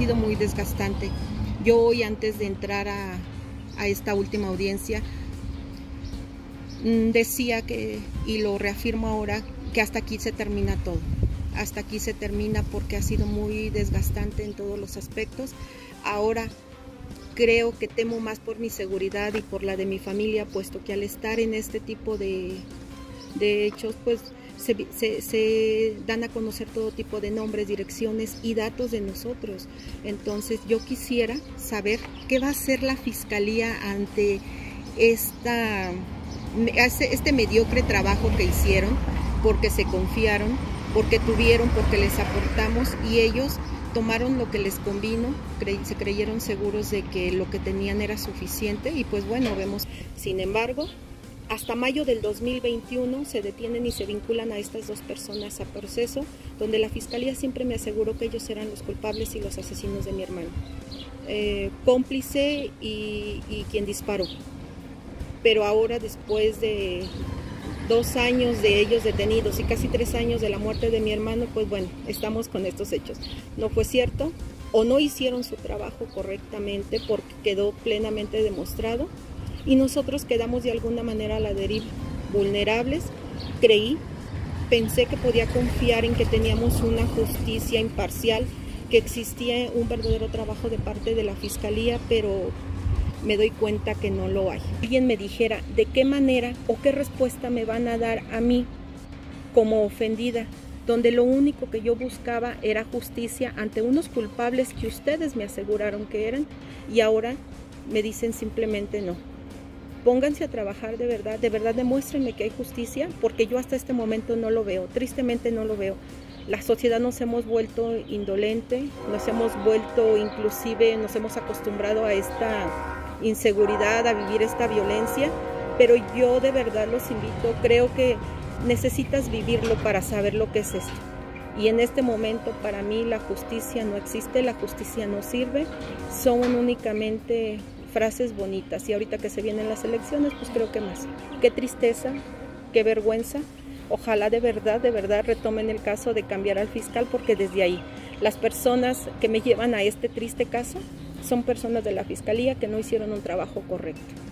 Ha sido muy desgastante. Yo hoy antes de entrar a, esta última audiencia mm, decía que, y lo reafirmo ahora, que hasta aquí se termina todo. Hasta aquí se termina porque ha sido muy desgastante en todos los aspectos. Ahora creo que temo más por mi seguridad y por la de mi familia, puesto que al estar en este tipo de hechos, pues se, se, se, dan a conocer todo tipo de nombres, direcciones y datos de nosotros. Entonces yo quisiera saber qué va a hacer la Fiscalía ante esta, este mediocre trabajo que hicieron, porque se confiaron, porque tuvieron, porque les aportamos y ellos tomaron lo que les convino, se creyeron seguros de que lo que tenían era suficiente y pues bueno, vemos, sin embargo, hasta mayo del 2021 se detienen y se vinculan a estas dos personas a proceso, donde la Fiscalía siempre me aseguró que ellos eran los culpables y los asesinos de mi hermano. Eh, cómplice y, y quien disparó. Pero ahora, después de dos años de ellos detenidos y casi tres años de la muerte de mi hermano, pues bueno, estamos con estos hechos. No fue cierto o no hicieron su trabajo correctamente porque quedó plenamente demostrado y nosotros quedamos de alguna manera a la deriva, vulnerables. Creí, pensé que podía confiar en que teníamos una justicia imparcial, que existía un verdadero trabajo de parte de la Fiscalía, pero me doy cuenta que no lo hay. Alguien me dijera de qué manera o qué respuesta me van a dar a mí como ofendida, donde lo único que yo buscaba era justicia ante unos culpables que ustedes me aseguraron que eran y ahora me dicen simplemente no pónganse a trabajar de verdad, de verdad demuéstrenme que hay justicia, porque yo hasta este momento no lo veo, tristemente no lo veo. La sociedad nos hemos vuelto indolente, nos hemos vuelto inclusive, nos hemos acostumbrado a esta inseguridad, a vivir esta violencia, pero yo de verdad los invito, creo que necesitas vivirlo para saber lo que es esto. Y en este momento para mí la justicia no existe, la justicia no sirve, son únicamente frases bonitas. Y ahorita que se vienen las elecciones, pues creo que más. Qué tristeza, qué vergüenza. Ojalá de verdad, de verdad retomen el caso de cambiar al fiscal porque desde ahí las personas que me llevan a este triste caso son personas de la fiscalía que no hicieron un trabajo correcto.